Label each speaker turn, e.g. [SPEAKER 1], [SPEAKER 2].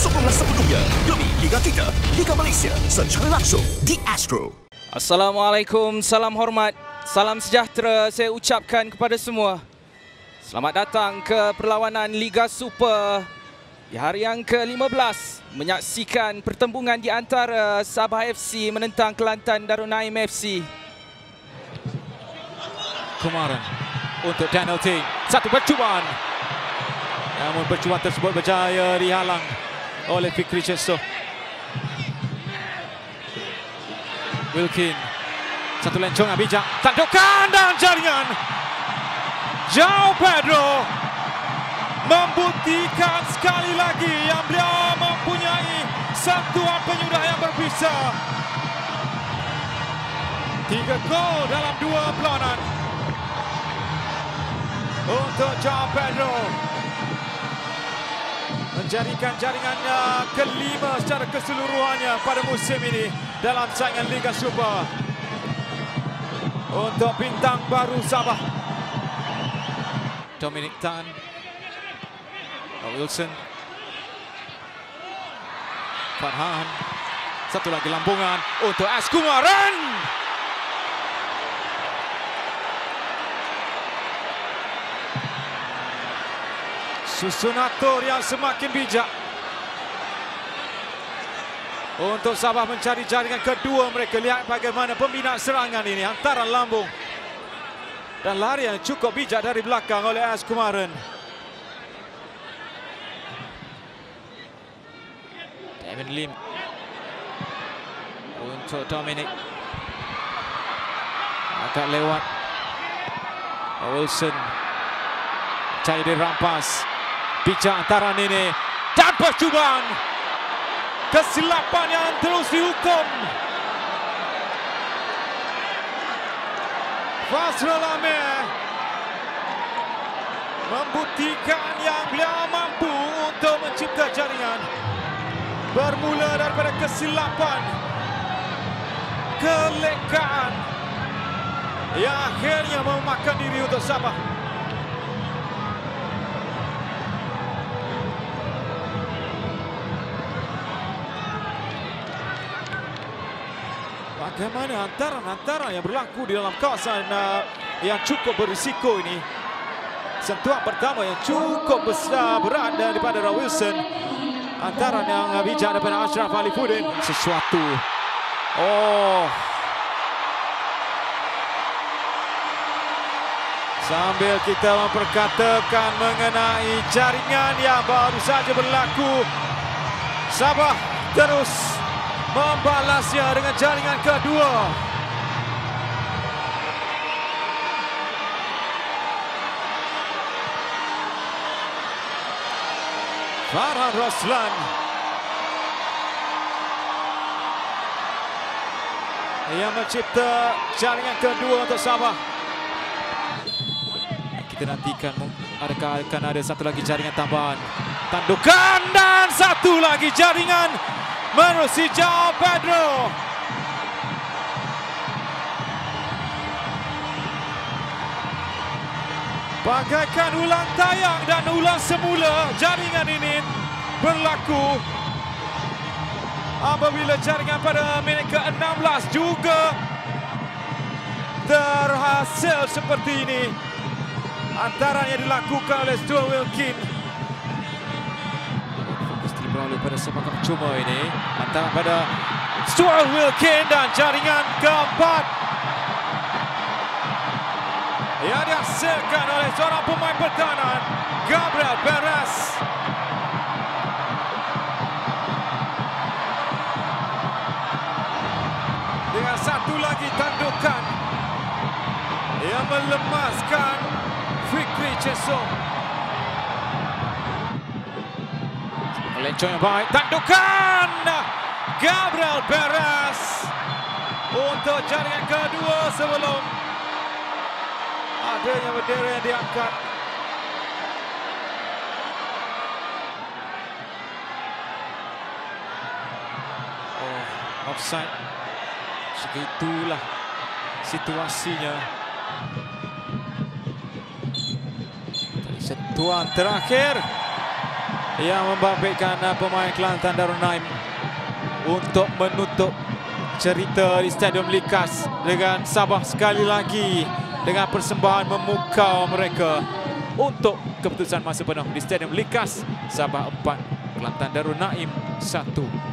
[SPEAKER 1] Sokonglah sebelumnya demi Liga kita, Liga Malaysia secara langsung di Astro.
[SPEAKER 2] Assalamualaikum, salam hormat, salam sejahtera saya ucapkan kepada semua. Selamat datang ke perlawanan Liga Super di hari yang ke-15 menyaksikan pertembungan di antara Sabah FC menentang Kelantan Darul Naim FC.
[SPEAKER 3] Kemarin untuk Daniel Ting. Satu percubaan. Namun percubaan tersebut berjaya dihalang Fikri Chesto. Wilkin. Satu lencong yang bijak. Tandukan dan jaringan. Jauh Pedro. Membuktikan sekali lagi yang beliau mempunyai sentuhan penyudah yang berbisa. Tiga gol dalam dua perlawanan untuk João Pedro menjadikan jaringannya kelima secara keseluruhannya pada musim ini dalam saingan Liga Super. Untuk bintang baru Sabah. Dominic Tan. Wilson. Farhan. Satu lagi lambungan untuk Askumaran Susunator yang semakin bijak. Untuk Sabah mencari jaringan kedua mereka. Lihat bagaimana pembinaan serangan ini antara lambung dan lari yang cukup bijak dari belakang oleh As Kumaran. David Lim untuk Dominic. Agak lewat. Wilson. Cari dirampas bijak antara ini. Dan percubaan. Kesilapan yang terus dihukum. Fazrul Amir. Membuktikan yang beliau mampu untuk mencipta jaringan. Bermula daripada kesilapan. Kelekaan. Yang akhirnya memakan diri untuk Sabah bagaimana antara-antara yang berlaku di dalam kawasan uh, yang cukup berisiko ini. Sentuhan pertama yang cukup besar berat daripada Ra Wilson. Antara yang bijak daripada Ashraf Ali Fudin. Sesuatu. Oh. Sambil kita memperkatakan mengenai jaringan yang baru saja berlaku. Sabah terus membalasnya dengan jaringan kedua. Farhan Roslan. Yang mencipta jaringan kedua untuk Sabah. Kita nantikan adakah akan ada satu lagi jaringan tambahan. Tandukan dan satu lagi jaringan menerusi João Pedro. Bagaikan ulang tayang dan ulang semula jaringan ini berlaku apabila jaringan pada minit ke-16 juga terhasil seperti ini. Antaranya dilakukan oleh Stuart Wilkin beralih pada sepakat cuma ini. Antara pada Stuart Wilkin dan jaringan keempat. Yang dihasilkan oleh seorang pemain pertahanan Gabriel Perez. Dengan satu lagi tandukan yang melemaskan Fikri Cesong Lencong yang baik, tandukan Gabriel Perez untuk jaringan kedua sebelum adanya bendera yang diangkat. Oh, offside. Segitulah situasinya. Sentuhan terakhir yang membabitkan uh, pemain Kelantan Darul Naim untuk menutup cerita di Stadium Likas dengan Sabah sekali lagi dengan persembahan memukau mereka untuk keputusan masa penuh di Stadium Likas Sabah 4 Kelantan Darul Naim 1